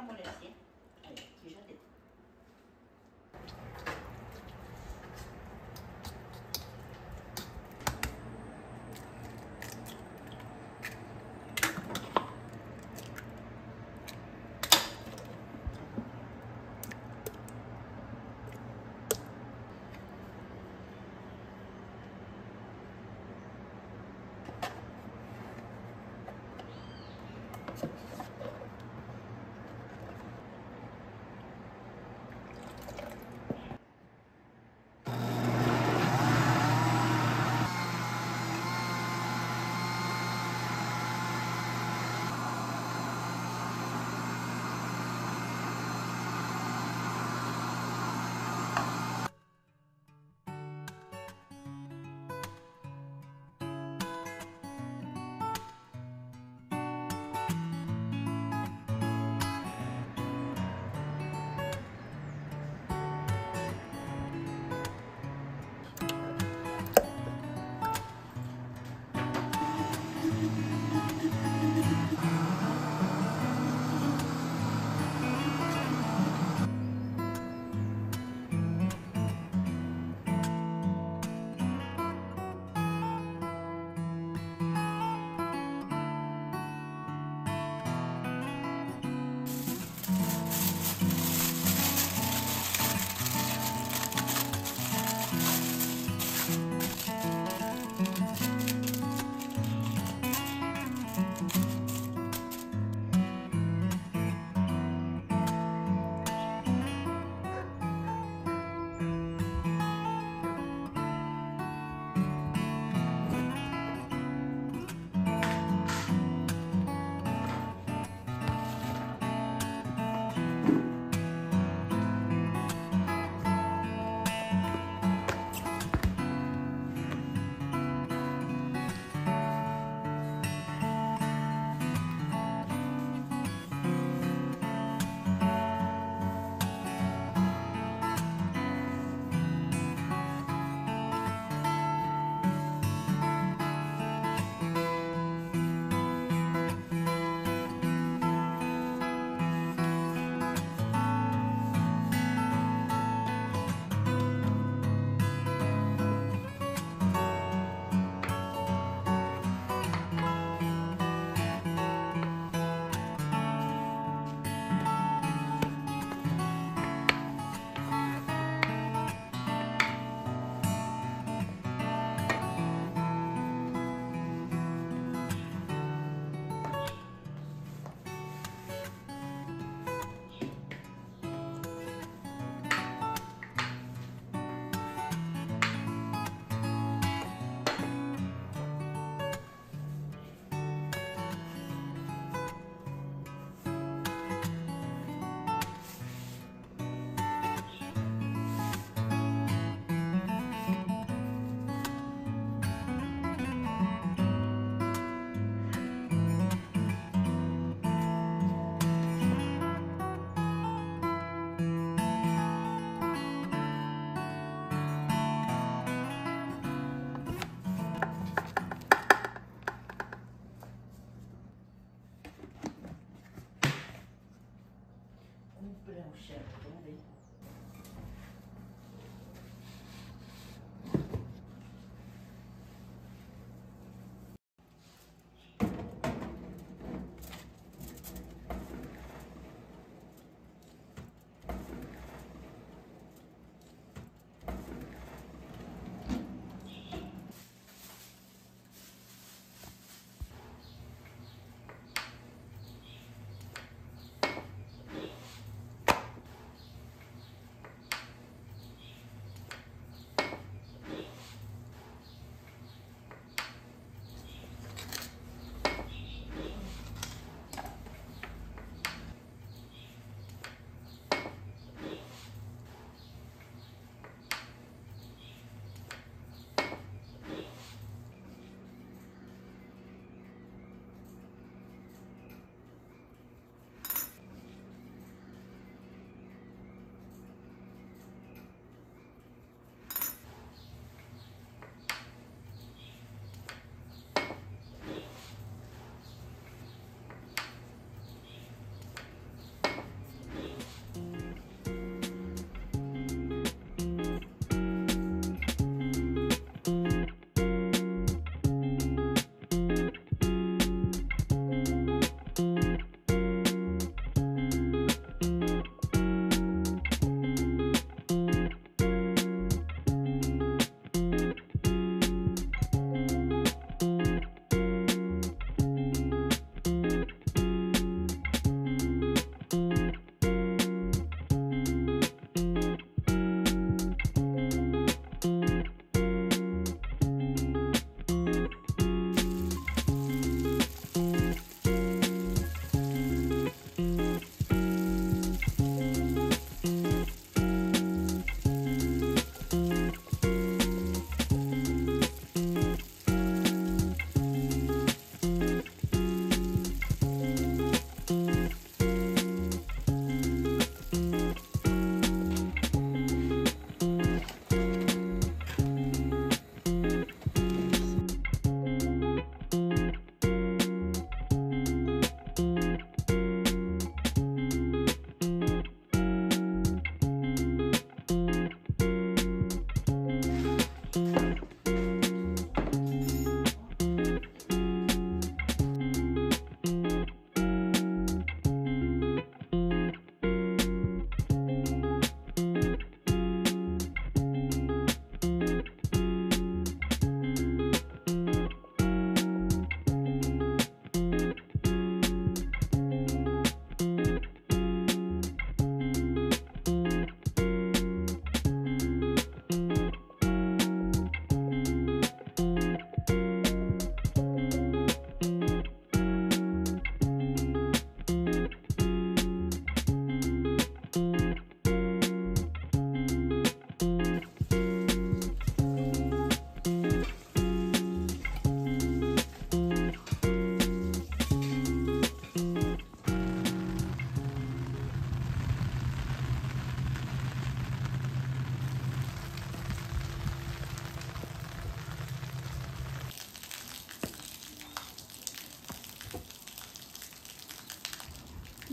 3분의 1씩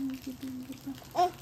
Бинги-бинги-бинги.